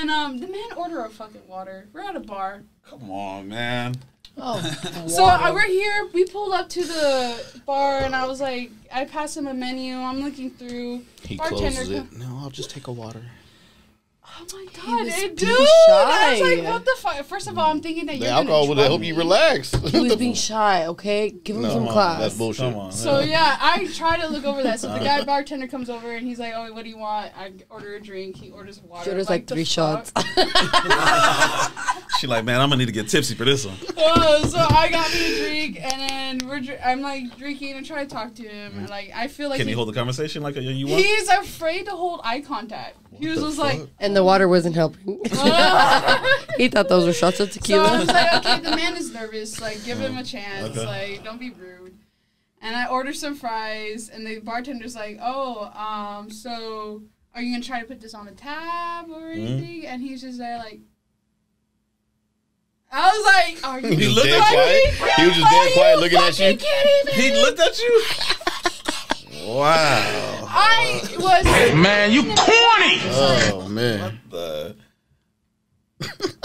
And um, the man ordered a fucking water. We're at a bar. Come on, man. Oh, So uh, we're here. We pulled up to the bar, and I was like, I passed him a menu. I'm looking through. He Bartender closes it. come- No, I'll just take a water. Oh my god, was dude! being I was like, what the fuck? First of all, I'm thinking that The you're alcohol gonna would drop help you relax. he was being shy. Okay, give him No, some on, class. That's bullshit. Come on. So yeah, I try to look over that. So the uh, guy bartender comes over and he's like, "Oh, what do you want?" I order a drink. He orders water. She orders I'm like three fuck? shots. She like, man, I'm gonna need to get tipsy for this one. Oh, so I got me a drink, and then we're dr- I'm like drinking and trying to talk to him, and like I feel like Can he- he hold the conversation like you want? he's afraid to hold eye contact. He was the just like, and the water wasn't helping. He thought those were shots of so I tequila. was like, okay, the man is nervous. Like, give him a chance. Okay. Like, don't be rude. And I order some fries, and the bartender's like, "Oh, um, so are you gonna try to put this on the tab or Mm-hmm. anything?" And he's just there like. I was like, "Are you?" He was looked dead at quiet. He was just Are dead quiet looking at fucking you. kidding me? He looked at you. wow. I was Man, you corny. Oh man. The